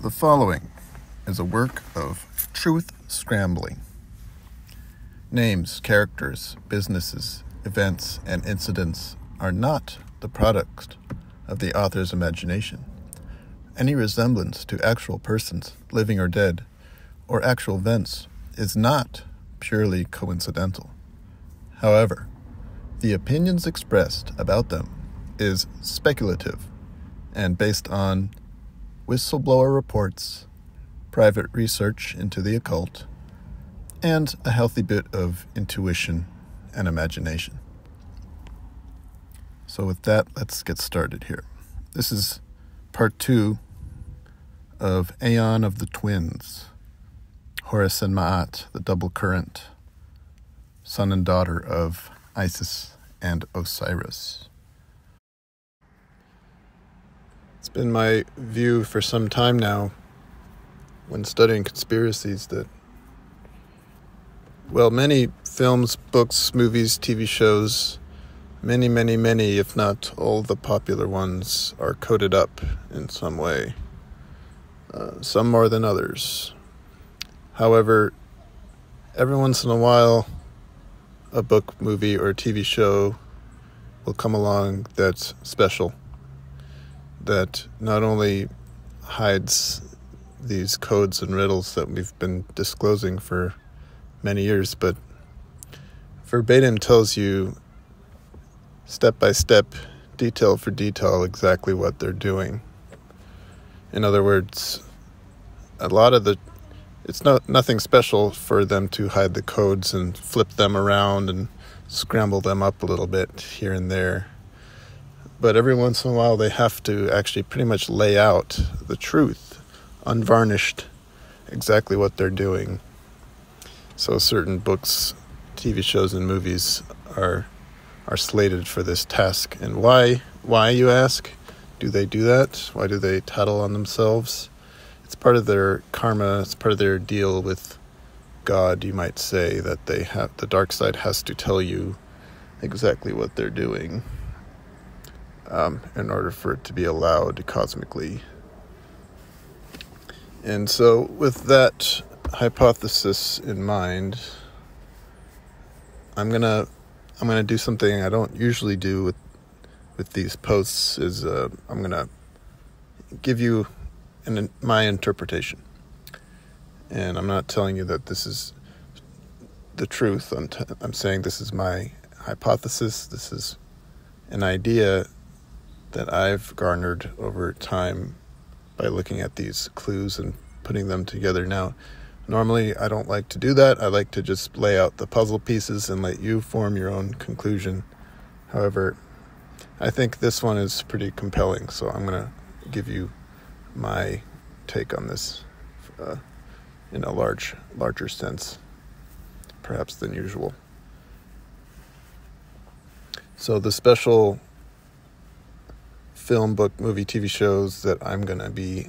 The following is a work of truth scrambling. Names, characters, businesses, events, and incidents are not the product of the author's imagination. Any resemblance to actual persons, living or dead, or actual events is not purely coincidental. However, the opinions expressed about them is speculative and based on whistleblower reports, private research into the occult, and a healthy bit of intuition and imagination. So, with that, let's get started here. This is part two of Aeon of the Twins Horus and Ma'at, the double current, son and daughter of Isis and Osiris. It's been my view for some time now when studying conspiracies that, well, many films, books, movies, TV shows, many, many, many, if not all the popular ones, are coded up in some way, uh, some more than others. However, every once in a while, a book, movie, or TV show will come along that's special that not only hides these codes and riddles that we've been disclosing for many years, but verbatim tells you step by step, detail for detail, exactly what they're doing. In other words, a lot of the it's not nothing special for them to hide the codes and flip them around and scramble them up a little bit here and there but every once in a while they have to actually pretty much lay out the truth, unvarnished, exactly what they're doing. So certain books, TV shows, and movies are are slated for this task. And why? Why you ask? Do they do that? Why do they tattle on themselves? It's part of their karma. It's part of their deal with God. You might say that they have the dark side has to tell you exactly what they're doing um, in order for it to be allowed cosmically. And so, with that hypothesis in mind, I'm gonna I'm gonna do something I don't usually do with with these posts. Is uh, I'm gonna give you an, my interpretation, and I'm not telling you that this is the truth. I'm t- I'm saying this is my hypothesis. This is an idea that I've garnered over time by looking at these clues and putting them together. Now, normally I don't like to do that. I like to just lay out the puzzle pieces and let you form your own conclusion. However, I think this one is pretty compelling, so I'm going to give you my take on this uh, in a large, larger sense, perhaps than usual. So the special film, book, movie, TV shows that I'm going to be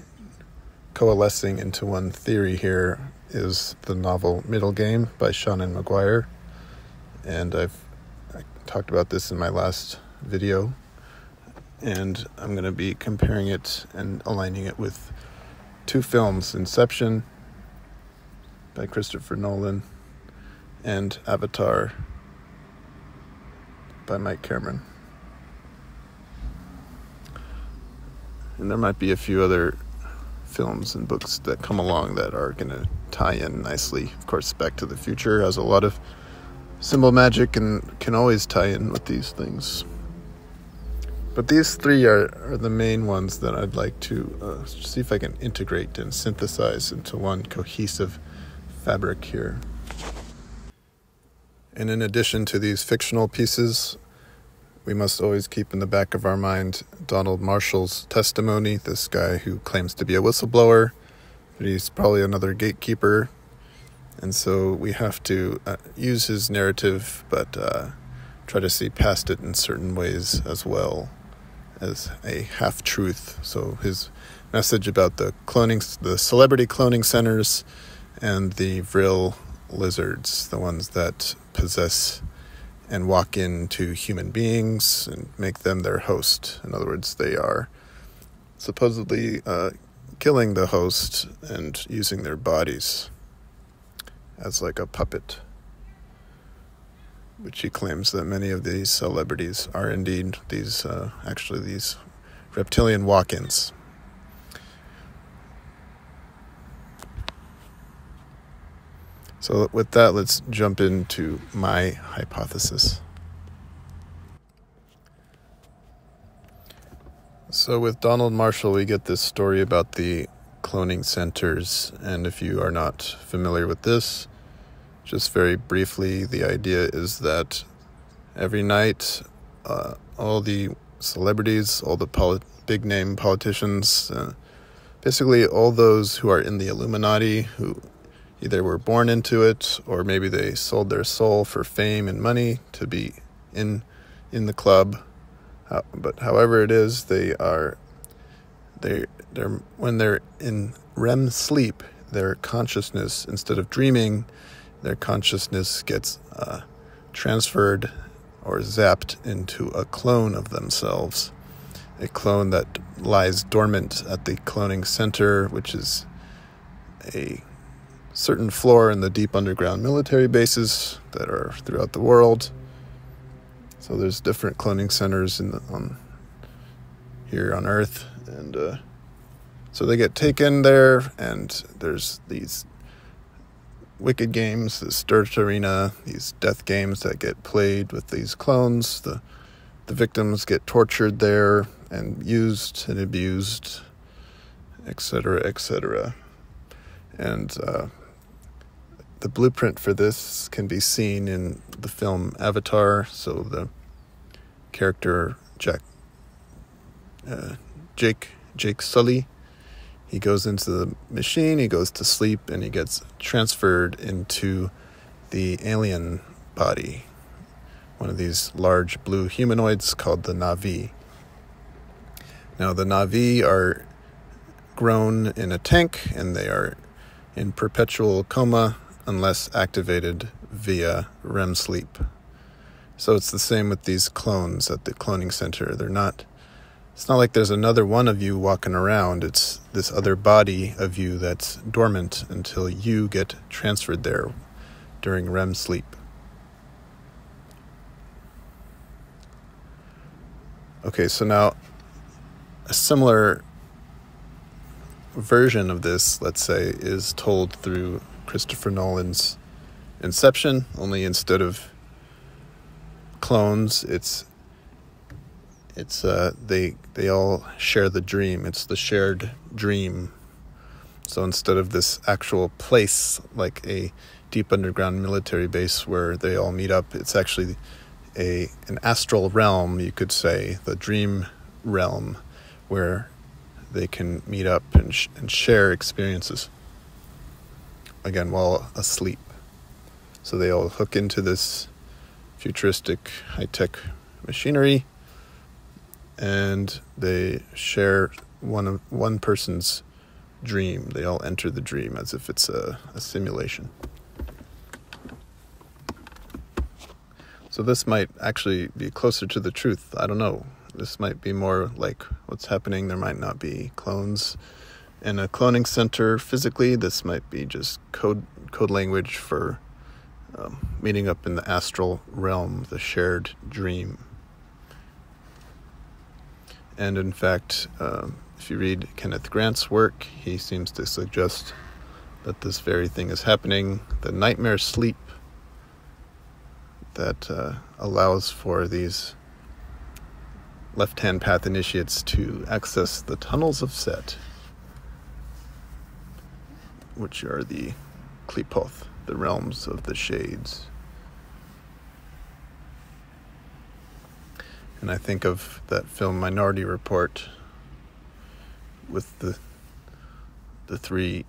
coalescing into one theory here is the novel Middle Game by Seanan McGuire. And I've I talked about this in my last video. And I'm going to be comparing it and aligning it with two films Inception by Christopher Nolan and Avatar by Mike Cameron. And there might be a few other films and books that come along that are going to tie in nicely. Of course, Back to the Future has a lot of symbol magic and can always tie in with these things. But these three are, are the main ones that I'd like to uh, see if I can integrate and synthesize into one cohesive fabric here. And in addition to these fictional pieces, we must always keep in the back of our mind Donald Marshall's testimony, this guy who claims to be a whistleblower, but he's probably another gatekeeper. And so we have to uh, use his narrative, but uh, try to see past it in certain ways as well as a half truth. So his message about the cloning, the celebrity cloning centers, and the vril lizards, the ones that possess and walk into human beings and make them their host. In other words, they are supposedly uh, killing the host and using their bodies as like a puppet. Which he claims that many of these celebrities are indeed these, uh, actually, these reptilian walk ins. So, with that, let's jump into my hypothesis. So, with Donald Marshall, we get this story about the cloning centers. And if you are not familiar with this, just very briefly, the idea is that every night, uh, all the celebrities, all the big name politicians, uh, basically all those who are in the Illuminati who either were born into it or maybe they sold their soul for fame and money to be in in the club. Uh, but however it is they are they they're when they're in REM sleep their consciousness instead of dreaming their consciousness gets uh, transferred or zapped into a clone of themselves. A clone that lies dormant at the cloning center which is a certain floor in the deep underground military bases that are throughout the world. So there's different cloning centers in the, on here on Earth, and uh, so they get taken there, and there's these wicked games, this dirt arena, these death games that get played with these clones. The the victims get tortured there and used and abused, etc., etc. And uh, the blueprint for this can be seen in the film Avatar. So the character Jack, uh, Jake Jake Sully, he goes into the machine, he goes to sleep, and he gets transferred into the alien body, one of these large blue humanoids called the Na'vi. Now the Na'vi are grown in a tank, and they are in perpetual coma unless activated via REM sleep. So it's the same with these clones at the cloning center. They're not it's not like there's another one of you walking around. It's this other body of you that's dormant until you get transferred there during REM sleep. Okay, so now a similar version of this, let's say, is told through Christopher Nolan's Inception, only instead of clones, it's it's uh they they all share the dream. It's the shared dream. So instead of this actual place like a deep underground military base where they all meet up, it's actually a an astral realm, you could say, the dream realm where they can meet up and sh- and share experiences again while asleep. So they all hook into this futuristic high tech machinery and they share one of one person's dream. They all enter the dream as if it's a, a simulation. So this might actually be closer to the truth. I don't know. This might be more like what's happening. There might not be clones in a cloning center physically. This might be just code code language for um, meeting up in the astral realm, the shared dream. And in fact, um, if you read Kenneth Grant's work, he seems to suggest that this very thing is happening. The nightmare sleep that uh, allows for these left hand path initiates to access the tunnels of Set which are the Qliphoth, the realms of the shades. And I think of that film Minority Report with the the three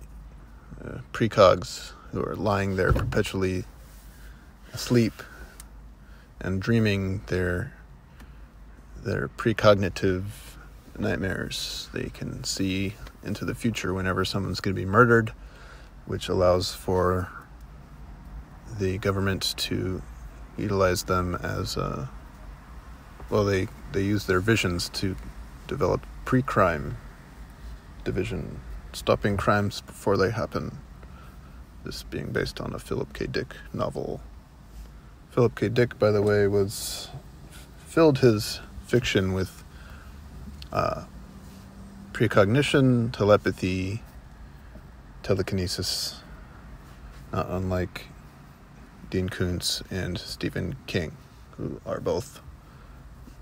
uh, precogs who are lying there perpetually asleep and dreaming their their precognitive nightmares. They can see into the future whenever someone's going to be murdered which allows for the government to utilize them as uh, well they they use their visions to develop pre-crime division stopping crimes before they happen. This being based on a Philip K. Dick novel. Philip K. Dick, by the way, was filled his fiction with uh, precognition, telepathy, telekinesis, not unlike Dean Koontz and Stephen King, who are both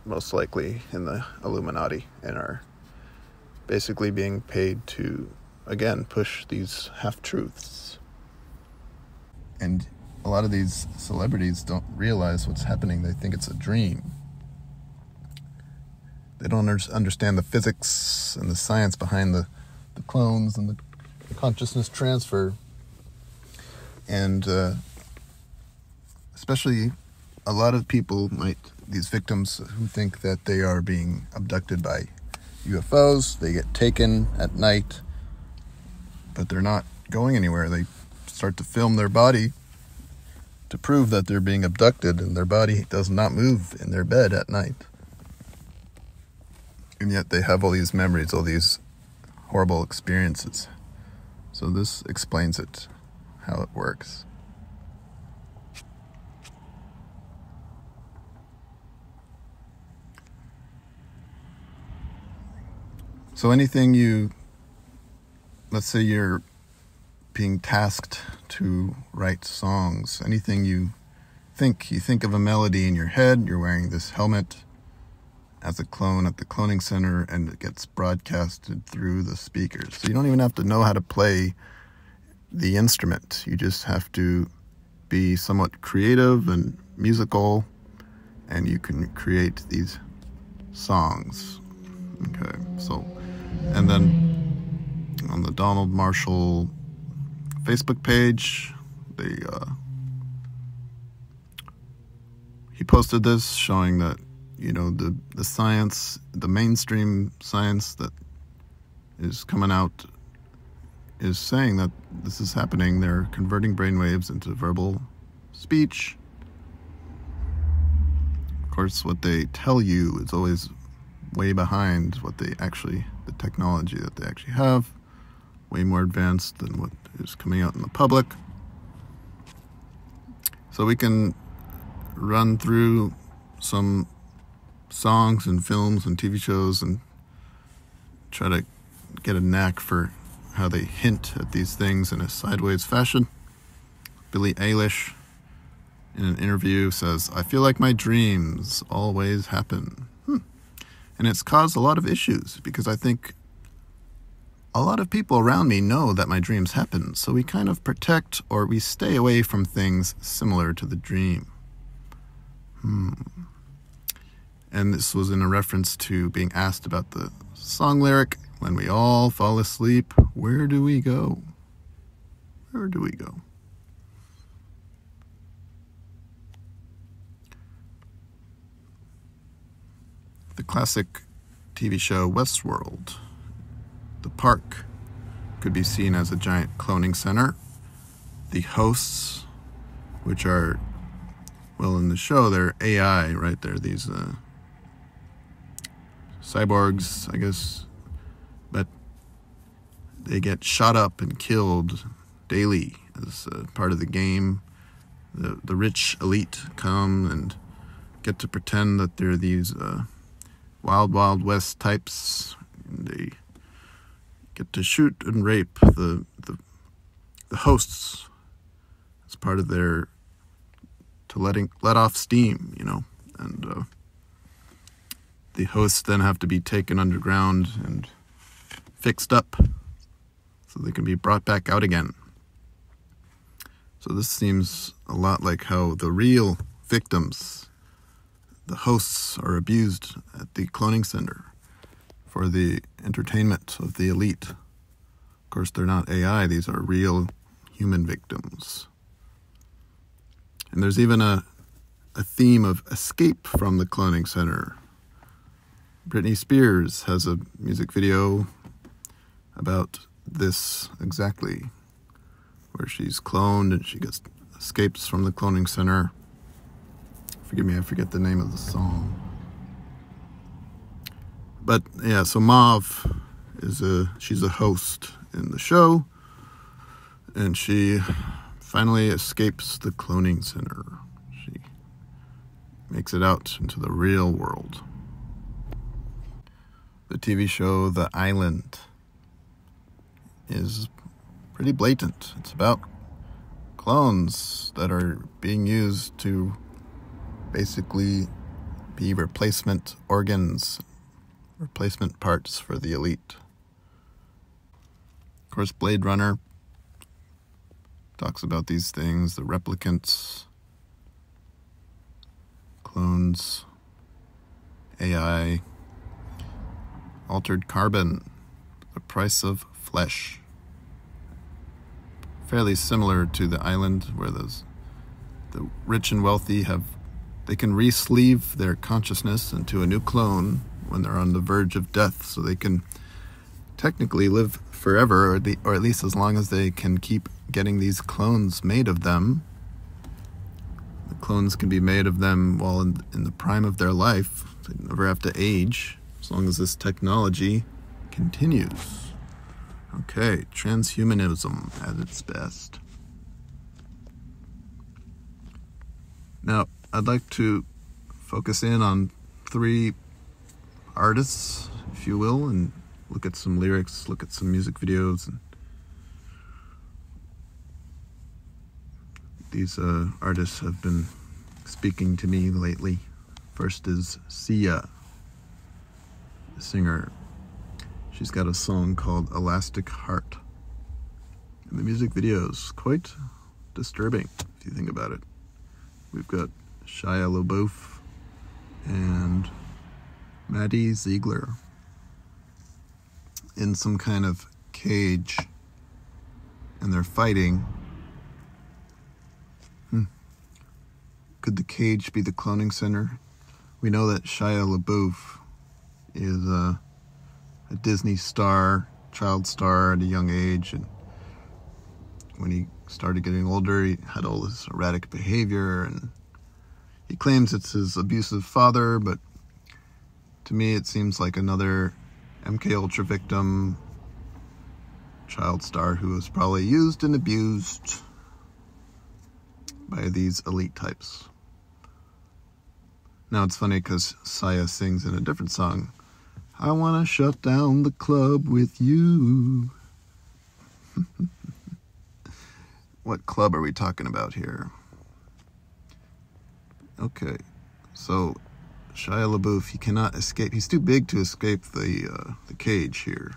most likely in the Illuminati and are basically being paid to, again, push these half truths. And a lot of these celebrities don't realize what's happening, they think it's a dream. They don't understand the physics and the science behind the, the clones and the consciousness transfer. And uh, especially a lot of people might, these victims who think that they are being abducted by UFOs, they get taken at night, but they're not going anywhere. They start to film their body to prove that they're being abducted and their body does not move in their bed at night. And yet they have all these memories, all these horrible experiences. So this explains it, how it works. So anything you, let's say you're being tasked to write songs, anything you think, you think of a melody in your head, you're wearing this helmet as a clone at the cloning center and it gets broadcasted through the speakers. So you don't even have to know how to play the instrument. You just have to be somewhat creative and musical and you can create these songs. Okay, so and then on the Donald Marshall Facebook page, they uh, he posted this showing that you know the the science, the mainstream science that is coming out is saying that this is happening. They're converting brainwaves into verbal speech. Of course, what they tell you is always way behind what they actually, the technology that they actually have, way more advanced than what is coming out in the public. So we can run through some songs and films and TV shows and try to get a knack for how they hint at these things in a sideways fashion. Billie Eilish, in an interview, says, I feel like my dreams always happen. And it's caused a lot of issues because I think a lot of people around me know that my dreams happen, so we kind of protect or we stay away from things similar to the dream. Hmm. And this was in a reference to being asked about the song lyric when we all fall asleep, where do we go? Where do we go? the classic TV show Westworld. The park could be seen as a giant cloning center. The hosts, which are, well, in the show, they're AI, right? They're these uh, cyborgs, I guess, but they get shot up and killed daily as part of the game. The, the rich elite come and get to pretend that they're these. Uh, wild, wild west types. They get to shoot and rape the, the, the hosts as part of their to letting let off steam, you know, and uh, the hosts then have to be taken underground and fixed up so they can be brought back out again. So this seems a lot like how the real victims the hosts are abused at the cloning center for the entertainment of the elite. Of course, they're not AI, these are real human victims. And there's even a, a theme of escape from the cloning center. Britney Spears has a music video about this exactly, where she's cloned and she gets escapes from the cloning center Forgive me, I forget the name of the song. But yeah, so Maeve is a she's a host in the show, and she finally escapes the cloning center. She makes it out into the real world. The TV show The Island is pretty blatant. It's about clones that are being used to basically be replacement organs, replacement parts for the elite. Of course, Blade Runner talks about these things the replicants, clones, AI, altered carbon, the price of flesh. Fairly similar to the island where those the rich and wealthy have they can re-sleeve their consciousness into a new clone when they're on the verge of death so they can technically live forever or, the, or at least as long as they can keep getting these clones made of them the clones can be made of them while in, in the prime of their life they never have to age as long as this technology continues. Okay transhumanism at its best. Now I'd like to focus in on three artists, if you will, and look at some lyrics, look at some music videos, and these uh, artists have been speaking to me lately. First is Sia, singer. She's got a song called Elastic Heart. And the music video is quite disturbing if you think about it. We've got Shia LaBeouf and Maddie Ziegler in some kind of cage and they're fighting. Hmm. Could the cage be the cloning center? We know that Shia LaBeouf is a, a Disney star, child star at a young age, and when he started getting older, he had all this erratic behavior and he claims it's his abusive father, but to me it seems like another MK Ultra victim, child star who was probably used and abused by these elite types. Now it's funny because Sia sings in a different song, I want to shut down the club with you. what club are we talking about here? Okay, so Shia LaBeouf, he cannot escape. He's too big to escape the uh, the cage here.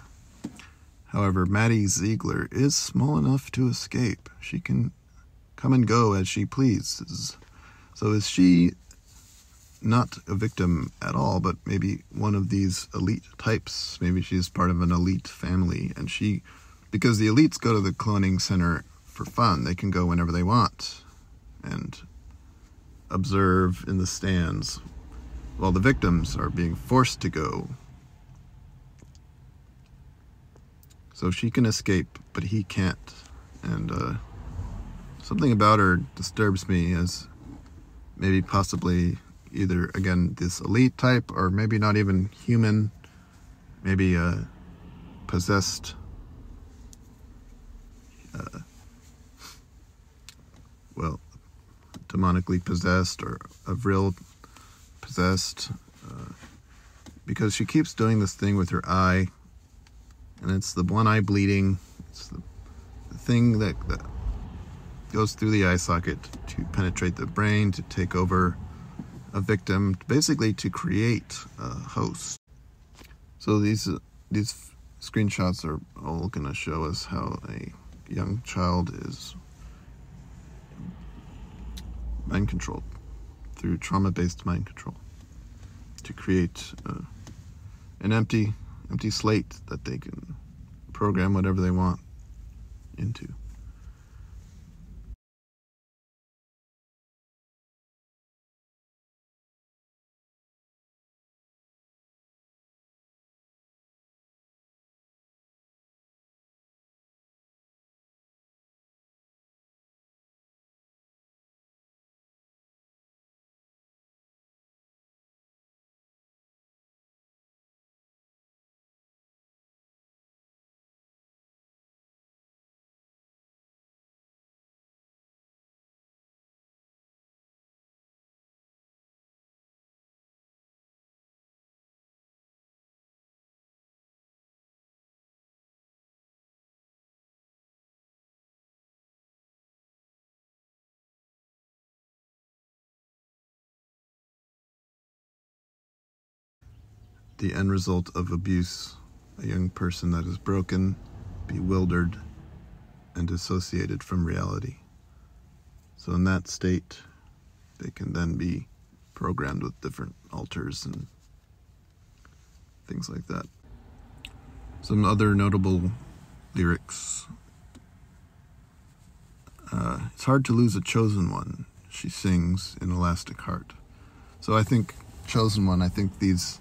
However, Maddie Ziegler is small enough to escape. She can come and go as she pleases. So is she not a victim at all, but maybe one of these elite types? Maybe she's part of an elite family, and she, because the elites go to the cloning center for fun, they can go whenever they want, and observe in the stands while the victims are being forced to go. So she can escape, but he can't. And uh, something about her disturbs me as maybe possibly either, again, this elite type or maybe not even human, maybe uh, possessed. Uh, well, demonically possessed or of real possessed uh, because she keeps doing this thing with her eye and it's the one eye bleeding it's the, the thing that, that goes through the eye socket to penetrate the brain to take over a victim basically to create a host so these these screenshots are all going to show us how a young child is mind controlled through trauma-based mind control to create uh, an empty empty slate that they can program whatever they want into. The end result of abuse, a young person that is broken, bewildered, and dissociated from reality. So, in that state, they can then be programmed with different alters and things like that. Some other notable lyrics. Uh, it's hard to lose a chosen one, she sings in Elastic Heart. So I think, chosen one, I think these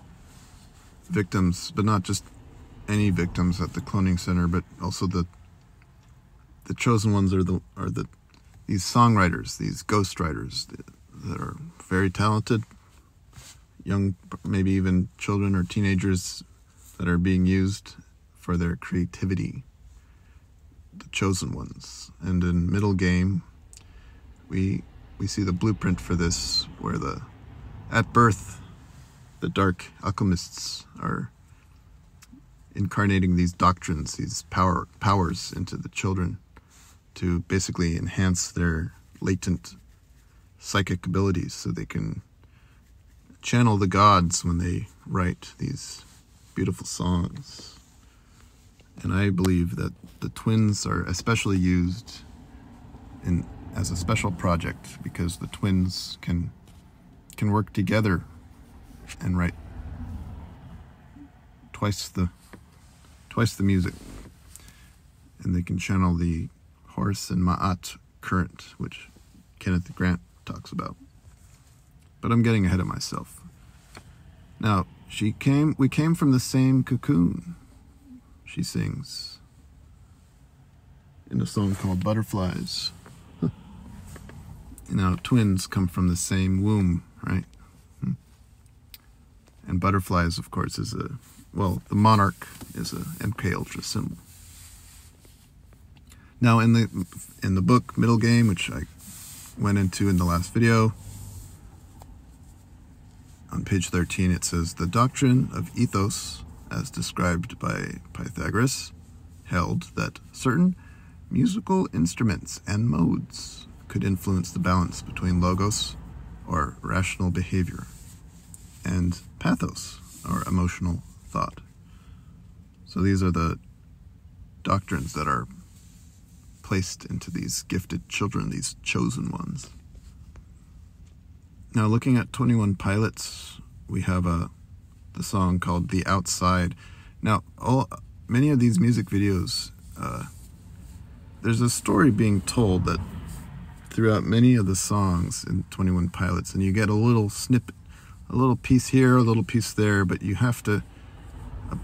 victims, but not just any victims at the cloning center, but also the the chosen ones are the are the these songwriters, these ghostwriters that, that are very talented, young, maybe even children or teenagers that are being used for their creativity, the chosen ones. And in middle game, we we see the blueprint for this, where the at birth, the dark alchemists are incarnating these doctrines, these power powers into the children to basically enhance their latent psychic abilities so they can channel the gods when they write these beautiful songs. And I believe that the twins are especially used in as a special project because the twins can can work together and write twice the twice the music. And they can channel the Horus and Ma'at current which Kenneth Grant talks about. But I'm getting ahead of myself. Now she came we came from the same cocoon she sings. In a song called Butterflies. You know, twins come from the same womb, right? And butterflies, of course, is a well, the monarch is a MK Ultra symbol. Now, in the in the book Middle Game, which I went into in the last video, on page 13, it says the doctrine of ethos, as described by Pythagoras, held that certain musical instruments and modes could influence the balance between logos, or rational behavior, and pathos, or emotional thought. So these are the doctrines that are placed into these gifted children, these chosen ones. Now, looking at 21 Pilots, we have a the song called "The Outside." Now, all many of these music videos, uh, there's a story being told that throughout many of the songs in 21 Pilots, and you get a little snippet, a little piece here, a little piece there, but you have to uh,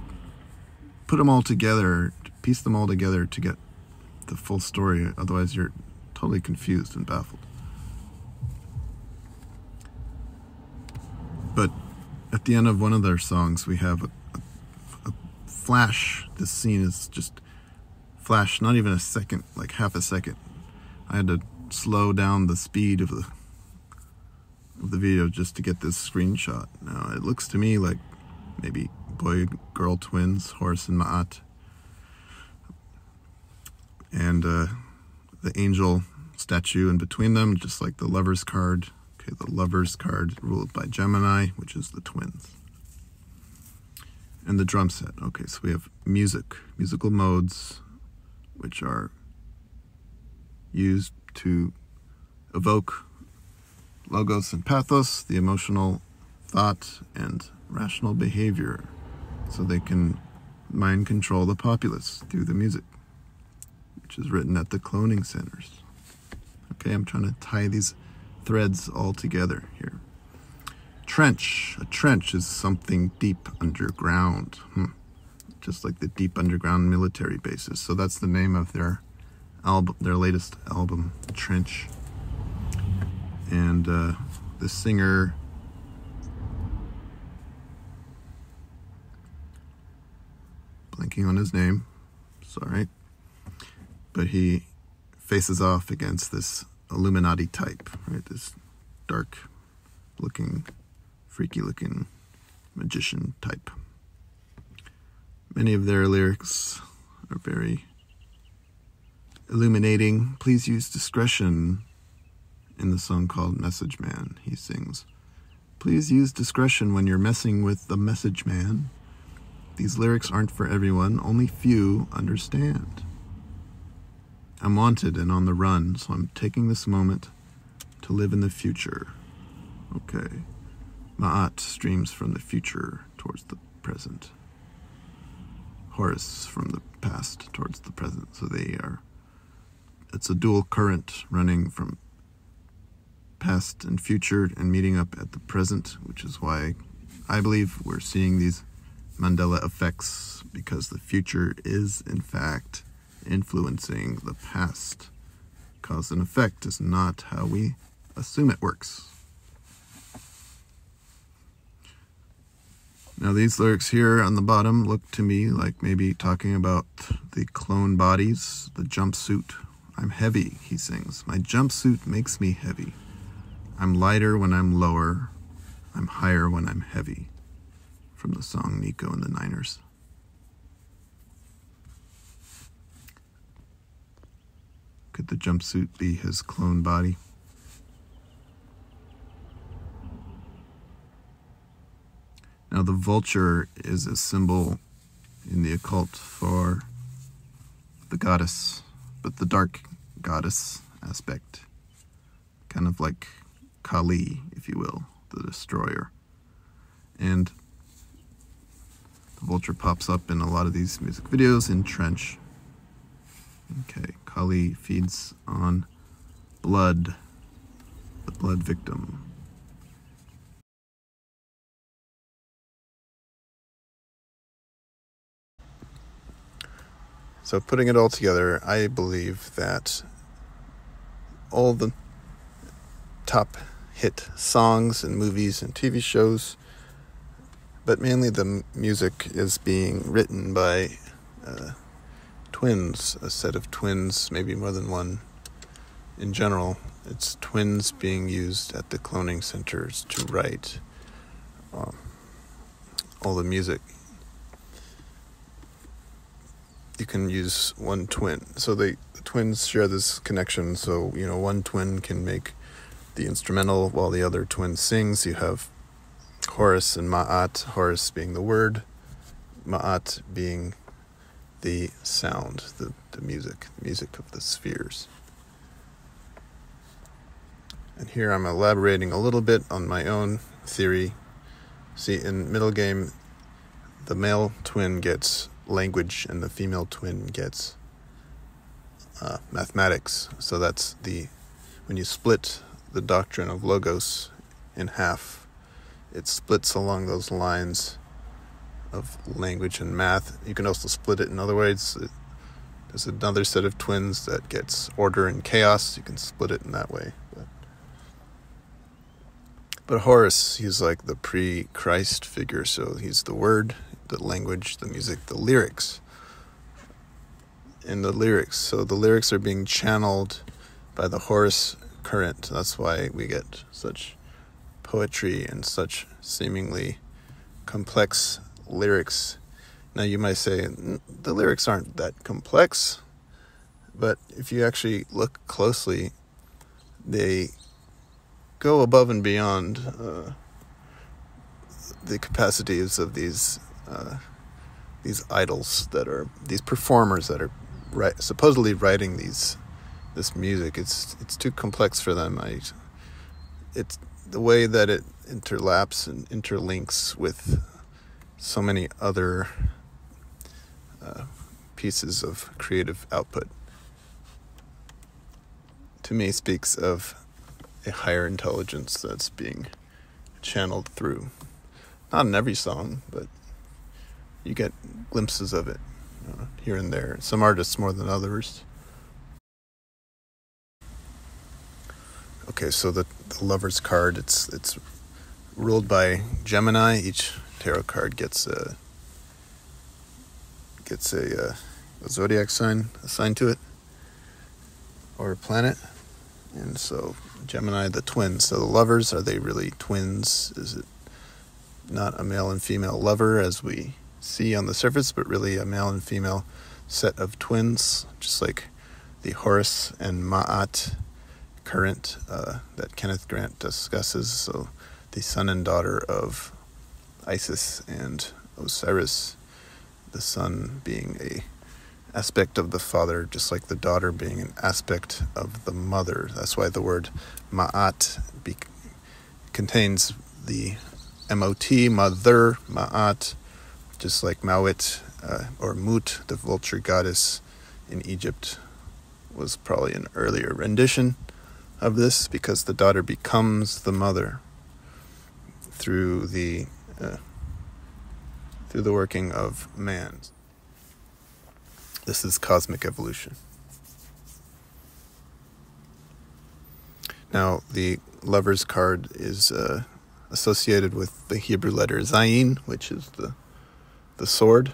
put them all together, piece them all together to get the full story. Otherwise, you're totally confused and baffled. But at the end of one of their songs, we have a, a, a flash. This scene is just flash, not even a second, like half a second. I had to slow down the speed of the of the video just to get this screenshot. Now it looks to me like maybe boy girl twins, Horus and Ma'at. And uh, the angel statue in between them, just like the lover's card. Okay, the lover's card ruled by Gemini, which is the twins. And the drum set. Okay, so we have music, musical modes, which are used to evoke logos and pathos, the emotional thought and rational behavior, so they can mind control the populace through the music, which is written at the cloning centers. Okay, I'm trying to tie these threads all together here. Trench. A trench is something deep underground, hmm. just like the deep underground military bases. So that's the name of their album, their latest album, Trench. And uh, the singer blanking on his name, sorry, but he faces off against this Illuminati type, right? This dark looking, freaky looking magician type. Many of their lyrics are very illuminating. Please use discretion in the song called Message Man. He sings, Please use discretion when you're messing with the message man. These lyrics aren't for everyone, only few understand. I'm wanted and on the run, so I'm taking this moment to live in the future. Okay. Ma'at streams from the future towards the present. Horus from the past towards the present. So they are, it's a dual current running from past and future and meeting up at the present, which is why I believe we're seeing these Mandela effects because the future is, in fact, influencing the past. Cause and effect is not how we assume it works. Now, these lyrics here on the bottom look to me like maybe talking about the clone bodies, the jumpsuit. I'm heavy, he sings. My jumpsuit makes me heavy. I'm lighter when I'm lower. I'm higher when I'm heavy. From the song Nico and the Niners. Could the jumpsuit be his clone body? Now, the vulture is a symbol in the occult for the goddess, but the dark goddess aspect, kind of like Kali, if you will, the destroyer. And the vulture pops up in a lot of these music videos in Trench. Okay, Kali feeds on blood, the blood victim. So, putting it all together, I believe that all the top hit songs and movies and TV shows, but mainly the music is being written by uh, twins, a set of twins, maybe more than one in general. It's twins being used at the cloning centers to write um, all the music you can use one twin. So they the twins share this connection. So you know one twin can make the instrumental while the other twin sings. You have Horus and Ma'at. Horus being the word, Ma'at being the sound, the, the music, the music of the spheres. And here I'm elaborating a little bit on my own theory. See, in middle game, the male twin gets language and the female twin gets uh, mathematics. So that's the when you split the doctrine of logos in half, it splits along those lines of language and math. You can also split it in other ways. There's another set of twins that gets order and chaos. You can split it in that way. But, but Horus, he's like the pre Christ figure, so he's the word, the language, the music, the lyrics. In the lyrics. So the lyrics are being channeled by the Horus current. That's why we get such poetry and such seemingly complex lyrics. Now, you might say the lyrics aren't that complex, but if you actually look closely, they go above and beyond uh, the capacities of these uh, these idols that are these performers that are right, supposedly writing these this music. It's it's too complex for them. I it's the way that it interlaps and interlinks with so many other uh, pieces of creative output. To me, speaks of a higher intelligence that's being channeled through. Not in every song, but you get glimpses of it uh, here and there. Some artists more than others. Okay, so the, the lover's card it's it's ruled by Gemini. Each tarot card gets a gets a, uh, a zodiac sign assigned to it or a planet. And so Gemini, the twins. So the lovers are they really twins? Is it not a male and female lover as we see on the surface, but really a male and female set of twins, just like the Horus and Ma'at current uh, that Kenneth Grant discusses. So the son and daughter of Isis and Osiris, the son being a aspect of the father, just like the daughter being an aspect of the mother. That's why the word ma'at be- contains the mot, mother, ma'at, just like Mawit uh, or Mut, the vulture goddess in Egypt, was probably an earlier rendition of this because the daughter becomes the mother through the uh, through the working of man. This is cosmic evolution. Now, the lover's card is uh, associated with the Hebrew letter Zayin, which is the the sword.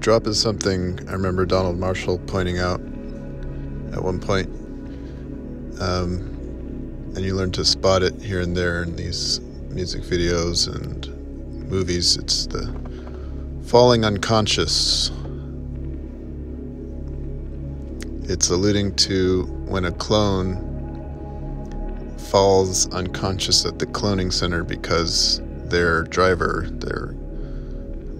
Drop is something I remember Donald Marshall pointing out at one point. Um, and you learn to spot it here and there in these music videos and movies. It's the falling unconscious. It's alluding to when a clone falls unconscious at the cloning center because their driver, their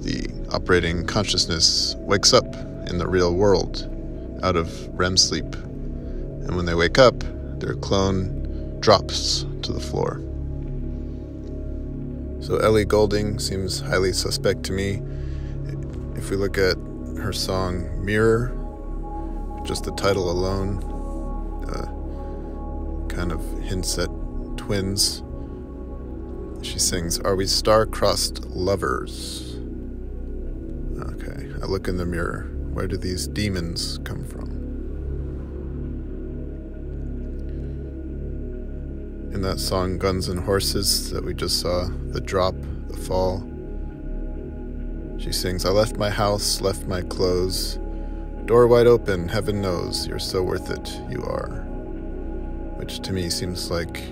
the operating consciousness wakes up in the real world out of REM sleep. And when they wake up, their clone drops to the floor. So Ellie Goulding seems highly suspect to me. If we look at her song Mirror, just the title alone uh, kind of hints at twins. She sings, Are we star-crossed lovers? I look in the mirror. Where do these demons come from? In that song Guns and Horses that we just saw, the drop, the fall, she sings, I left my house, left my clothes. Door wide open, heaven knows you're so worth it, you are. Which to me seems like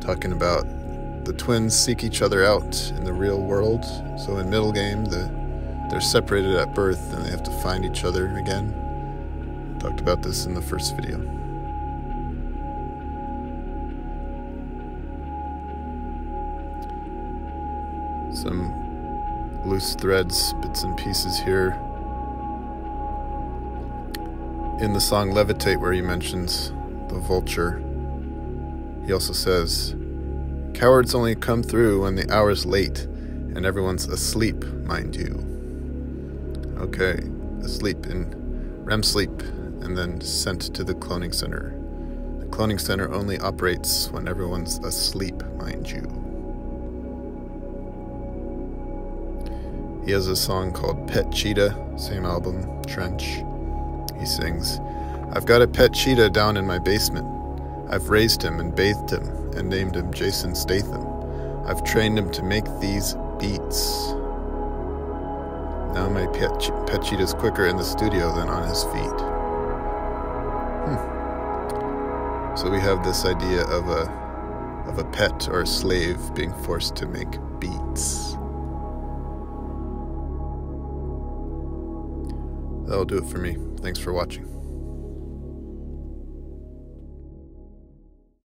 talking about the twins seek each other out in the real world. So in Middlegame, the they're separated at birth and they have to find each other again. Talked about this in the first video. Some loose threads, bits and pieces here. In the song Levitate, where he mentions the vulture, he also says, Cowards only come through when the hour's late and everyone's asleep, mind you okay, asleep in REM sleep, and then sent to the cloning center. The cloning center only operates when everyone's asleep, mind you. He has a song called Pet Cheetah, same album, Trench. He sings, I've got a pet cheetah down in my basement. I've raised him and bathed him and named him Jason Statham. I've trained him to make these beats. Now my pet, pet cheetah's quicker in the studio than on his feet. Hmm. So we have this idea of a of a pet or a slave being forced to make beats. That'll do it for me. Thanks for watching.